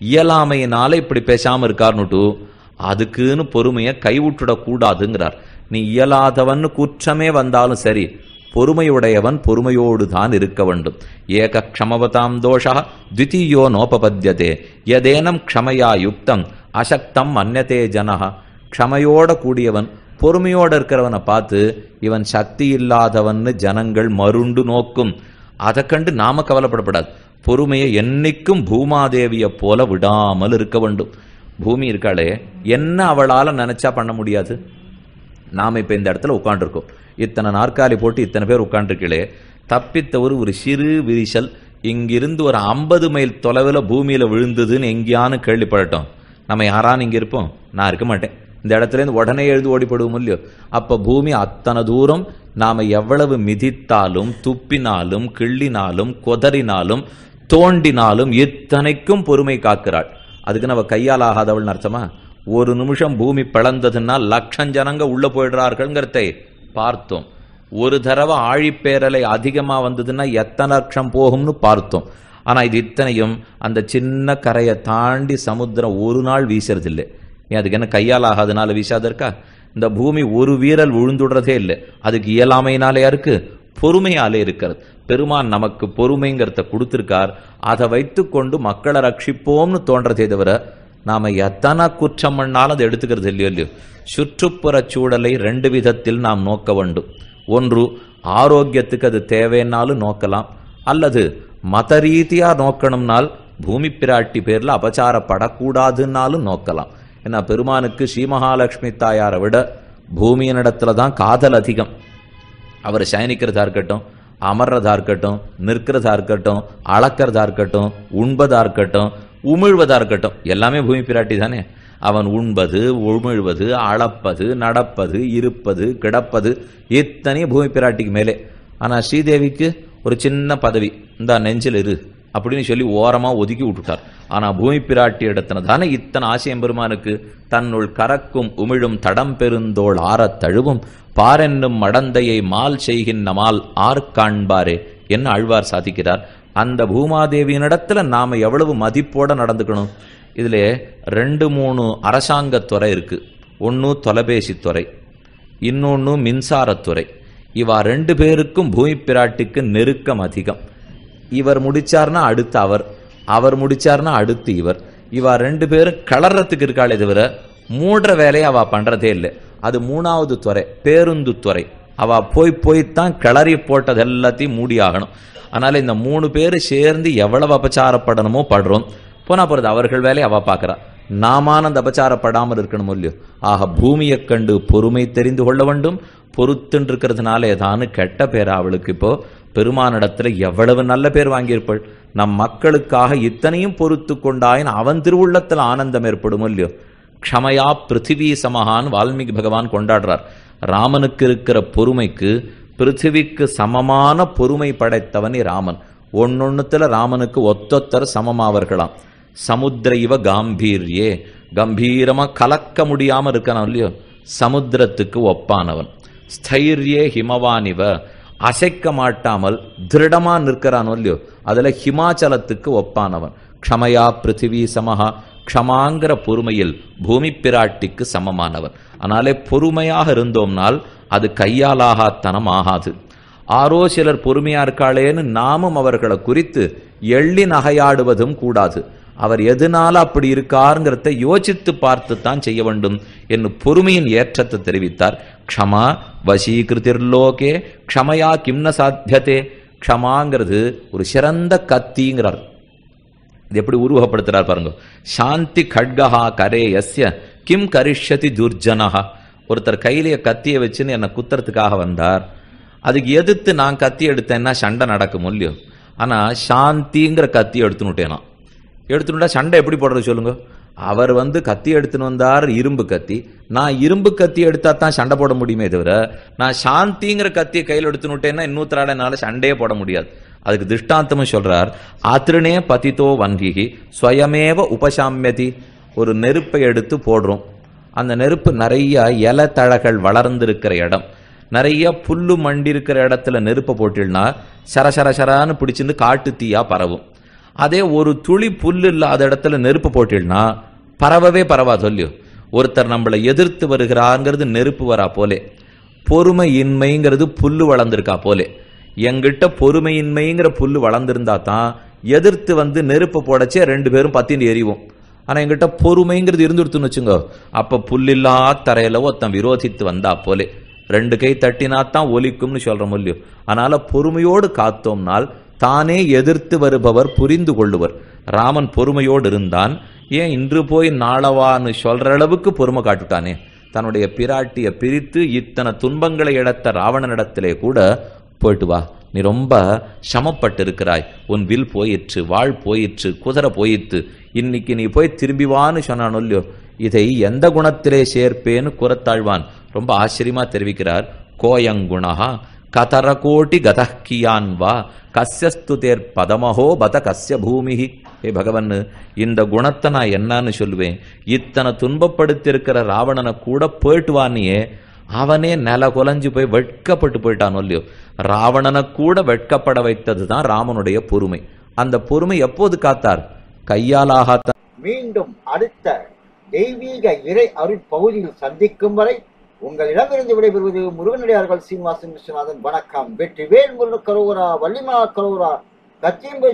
இயலாமையினால இப்படி பேசாம இருக்காருன்னுட்டு அதுக்குன்னு பொறுமையை கைவிட்டுடக் கூடாதுங்கிறார் நீ இயலாதவன் குற்றமே வந்தாலும் சரி பொறுமையுடையவன் பொறுமையோடு தான் இருக்க வேண்டும். ஏக க்ஷமவதாம் தோஷா த்விதீயோ நோபபத்தியதே எதேனம் க்ஷமையா யுக்தம் அசக்தம் மன்யதே ஜனஹ. க்ஷமையோட கூடியவன் பொறுமையோட இருக்கிறவனை பார்த்து இவன் சக்தி இல்லாதவன்னு ஜனங்கள் மருண்டு நோக்கும். அதை கண்டு நாம கவலைப்படப்படாது. பொறுமையை என்னைக்கும் பூமாதேவியை போல விடாமல் இருக்க வேண்டும். பூமி இருக்காளே என்ன அவளால் நினைச்சா பண்ண முடியாது? நாம் இப்போ இந்த இடத்துல உட்காந்துருக்கோம் இத்தனை நாற்காலி போட்டு இத்தனை பேர் உட்காந்துருக்கீங்களே தப்பித்தவர் ஒரு சிறு விரிசல் இங்கிருந்து ஒரு ஐம்பது மைல் தொலைவில் பூமியில் விழுந்ததுன்னு எங்கேயானு கேள்விப்படட்டும். நம்ம யாரான்னு இங்கே இருப்போம்? நான் இருக்க மாட்டேன். இந்த இடத்துல இருந்து உடனே எழுந்து ஓடிப்படுவோம் இல்லையோ? அப்போ பூமி அத்தனை தூரம் நாம் எவ்வளவு மிதித்தாலும் துப்பினாலும் கிள்ளினாலும் கொதறினாலும் தோண்டினாலும் இத்தனைக்கும் பொறுமை காக்கிறாள். அதுக்கு நம்ம கையால் ஆகாதவள்னு அர்த்தமா? ஒரு நிமிஷம் பூமி பிளந்ததுன்னா லட்சம் ஜனங்க உள்ள போயிடுறார்கள்ங்கிறதை பார்த்தோம். ஒரு தடவை ஆழிப்பேரலை அதிகமாக வந்ததுன்னா எத்தனை லட்சம் போகும்னு பார்த்தோம். ஆனால் இது இத்தனையும் அந்த சின்ன கரையை தாண்டி சமுத்திரம் ஒரு நாள் வீசுறதில்லை. ஏன் அதுக்கு என்ன கையால் ஆகாதனால வீசாத இருக்கா? இந்த பூமி ஒரு வீரல் விழுந்துடுறதே இல்லை. அதுக்கு இயலாமையினாலேயா இருக்கு? பொறுமையாலே இருக்கிறது. பெருமான் நமக்கு பொறுமைங்கிறத கொடுத்துருக்கார். அதை வைத்துக்கொண்டு மக்களை ரட்சிப்போம்னு தோன்றதே தவிர நாம எத்தனை குற்றம் பண்ணாலும் அதை எடுத்துக்கிறது இல்லையோ இல்லையோ. சுற்றுப்புறச் சூழலை ரெண்டு விதத்தில் நாம் நோக்க வேண்டும். ஒன்று ஆரோக்கியத்துக்கு அது தேவைன்னாலும் நோக்கலாம். அல்லது மத ரீதியாக நோக்கணும்னால் பூமி பிராட்டி பேரில் அபச்சாரப்படக்கூடாதுன்னாலும் நோக்கலாம். ஏன்னா பெருமானுக்கு ஸ்ரீமகாலட்சுமி தாயாரை விட பூமியினிடத்துல தான் காதல் அதிகம். அவர் சயனிக்கிறதா இருக்கட்டும் அமர்றதா இருக்கட்டும் நிற்கிறதா இருக்கட்டும் அளக்கிறதா இருக்கட்டும் உண்பதா இருக்கட்டும் உமிழ்வதா இருக்கட்டும் எல்லாமே பூமி பிராட்டி தானே? அவன் உண்பது உமிழ்வது அளப்பது நடப்பது இருப்பது கிடப்பது இத்தனையும் பூமி பிராட்டிக்கு மேலே. ஆனால் ஸ்ரீதேவிக்கு ஒரு சின்ன பதவி. இந்த நெஞ்சில் இரு. அப்படின்னு சொல்லி ஓரமாக ஒதுக்கி விட்டுட்டார். ஆனால் பூமி பிராட்டி இடத்துல தானே இத்தனை ஆசையம் பெருமானுக்கு தன்னுள் கறக்கும் உமிழும் தடம் பெருந்தோள் ஆறத் தழுவும். பாரென்னும் மடந்தையை மால் செய்கின்ற மால் ஆர் காண்பாரே என்ன ஆழ்வார் சாதிக்கிறார். அந்த பூமாதேவியினிடத்துல நாம எவ்வளவு மதிப்போட நடந்துக்கணும்? இதுல ரெண்டு மூணு அரசாங்கத்துறை இருக்கு. ஒன்று தொலைபேசி துறை இன்னொன்னு மின்சாரத்துறை இவா ரெண்டு பேருக்கும் பூமி பிராட்டிக்கு நெருக்கம் அதிகம். இவர் முடிச்சார்னா அடுத்து அவர் அவர் முடிச்சார்னா அடுத்து இவர். இவா ரெண்டு பேரும் கிளறத்துக்கு இருக்காளே தவிர மூடுற வேலையை அவ பண்றதே இல்லை. அது மூணாவது துறை பேருந்து துறை. அவ போய் போய்த்தான் கிளறி போட்டது எல்லாத்தையும் மூடி ஆகணும் அதனால இந்த மூணு பேர் சேர்ந்து எவ்வளவு அபச்சாரப்படணுமோ படுறோம். போனா போறது அவர்கள் வேலையை அவ பார்க்கறா. நாமான அந்த அபச்சாரப்படாமல் இருக்கணும் இல்லையோ? ஆக பூமியைக் கண்டு பொறுமை தெரிந்து கொள்ள வேண்டும். பொறுத்துன்னு இருக்கிறதுனால ஏதானு கெட்ட பேர் அவளுக்கு இப்போ பெருமானிடத்தில் எவ்வளவு நல்ல பேர் வாங்கியிருப்பாள்? நம் மக்களுக்காக இத்தனையும் பொறுத்து கொண்டாயின் அவன் திருவுள்ளத்தில் ஆனந்தம் ஏற்படும் இல்லையோ? க்ஷமையா பிருத்திவி சமகான் வால்மீகி பகவான் கொண்டாடுறார். ராமனுக்கு இருக்கிற பொறுமைக்கு பிருத்திவிக்கு சமமான பொறுமை படைத்தவனே ராமன். ஒன்னொன்னுத்துல ராமனுக்கு ஒத்தொத்தர் சமமாவர்களாம் சமுத்திர இவ காம்பீர்யே கம்பீரமா கலக்க முடியாம இருக்கான் இல்லையோ? சமுத்திரத்துக்கு ஒப்பானவன். ஸ்தைரியே ஹிமவானிவ அசைக்க மாட்டாமல் திருடமா நிற்கிறானோ இல்லையோ அதுல ஹிமாச்சலத்துக்கு ஒப்பானவன். க்ஷமையா பிருத்திவி சமஹா க்ஷமாங்கிற பொறுமையில் பூமி பிராட்டிக்கு சமமானவன். ஆனாலே பொறுமையாக இருந்தோம்னால் அது கையாலாகாத்தனம் ஆகாது. ஆரோ சிலர் பொறுமையா இருக்காளேன்னு நாமும் அவர்களை குறித்து எள்ளி நகையாடுவதும் கூடாது. அவர் எதனால அப்படி இருக்காருங்கிறத யோசித்து பார்த்து தான் செய்ய வேண்டும் என்று பொறுமையின் ஏற்றத்தை தெரிவித்தார். க்ஷமா வசீகிருதிர்லோகே க்ஷமையா கிம்ன சாத்தியதே? க்ஷமாங்கிறது ஒரு சிறந்த கத்திங்கிறார். இது எப்படி உருவகப்படுத்துறார் பாருங்க. சாந்தி கட்கஹா கரே எஸ்ய கிம் கரிஷதி துர்ஜனஹா. ஒருத்தர் கையிலேயே கத்தியை வச்சுன்னு என்னை குத்துறதுக்காக வந்தார். அதுக்கு எதிர்த்து நான் கத்தி எடுத்தேன்னா சண்டை நடக்கும் இல்லையோ? ஆனால் சாந்திங்கிற கத்தி எடுத்துனுட்டேனா எடுத்துனுட்டா சண்டை எப்படி போடுறது சொல்லுங்க? அவர் வந்து கத்தி எடுத்துன்னு வந்தார் இரும்பு கத்தி. நான் இரும்பு கத்தி எடுத்தா தான் சண்டை போட முடியுமே தவிர நான் சாந்திங்கிற கத்தியை கையில் எடுத்துனுட்டேன்னா இன்னொருத்தரால என்னால் சண்டையே போட முடியாது. அதுக்கு திருஷ்டாந்தமும் சொல்றார் ஆத்திருனே பதித்தோ வன்கிகி ஸ்வயமேவ உபசாமியதி. ஒரு நெருப்பை எடுத்து போடுறோம். அந்த நெருப்பு நிறைய இலை தழகள் வளர்ந்திருக்கிற இடம். நிறைய புல்லு மண்டி இருக்கிற இடத்துல நெருப்பை போட்டில்னா சர சர சரான்னு பிடிச்சிருந்து காட்டு தீயா பரவும். அதே ஒரு துளி புல் இல்லாத இடத்துல நெருப்பு போட்டிடனா பரவவே பரவா சொல்லியோ. ஒருத்தர் நம்மளை எதிர்த்து வருகிறாங்கிறது நெருப்பு வரா போலே. பொறுமையின்மைங்கிறது புல்லு வளர்ந்துருக்கா போலே. எங்கிட்ட பொறுமையின்மைங்கிற புல்லு வளர்ந்துருந்தா தான் எதிர்த்து வந்து நெருப்பு போடச்சே ரெண்டு பேரும் பத்தின்னு எரிவோம். ஆனால் எங்கிட்ட பொறுமைங்கிறது இருந்துடுத்துன்னு வச்சுங்க. அப்போ புல்லில்லா தரையில் ஒருத்தன் விரோதித்து வந்தா போலே. ரெண்டு கை தட்டினா தான் ஒலிக்கும்னு சொல்கிற இல்லையோ. அதனால் பொறுமையோடு காத்தோம்னால் தானே எதிர்த்து வருபவர் புரிந்து கொள்ளுவர். ராமன் பொறுமையோடு இருந்தான் ஏன் இன்று போய் நாளவான்னு சொல்ற அளவுக்கு பொறுமை காட்டுட்டானே தன்னுடைய பிராட்டியை பிரித்து இத்தனை துன்பங்களை இடத்த ராவணனிடத்திலே கூட போயிட்டு வா. நீ ரொம்ப சமப்பட்டிருக்கிறாய் உன் வில் போயிற்று வாழ் போயிற்று குதிரை போயிற்று. இன்னைக்கு நீ போய் திரும்பி வான்னு சொன்னான் இல்லையோ? இதை எந்த குணத்திலே சேர்ப்பேன்னு குரத்தாழ்வான் ரொம்ப ஆச்சரியமா தெரிவிக்கிறார். கோயங்குணா கதரகோட்டி கதக்கியான் வா. கஸ்யஸ்து தேர் பதமஹோ பத கஸ்ய பூமிஹி. ஏ பகவன் இந்த குணத்தை நான் என்னன்னு சொல்லுவேன். இத்தனை துன்பப்படுத்தியிருக்கிற ராவணனை கூட போயிட்டுவானியே அவனே நில குலைஞ்சு போய் வெட்கப்பட்டு போயிட்டான் இல்லையோ. ராவணனை கூட வெட்கப்பட வைத்தது தான் ராமனுடைய பொறுமை. அந்த பொறுமை எப்போது காத்தார்? கையாலாகாத்த மீண்டும் அடுத்த தெய்வீக இறை அருட்பகுதியில் சந்திக்கும் வரை உங்களிடமிருந்து விடைபெறுவது முருகனடியார்கள் சீனிவாசன் விஸ்வநாதன். வணக்கம். வெற்றி வேல் முருகன் கரோரா வள்ளிமா கரோரா கச்சியம்பை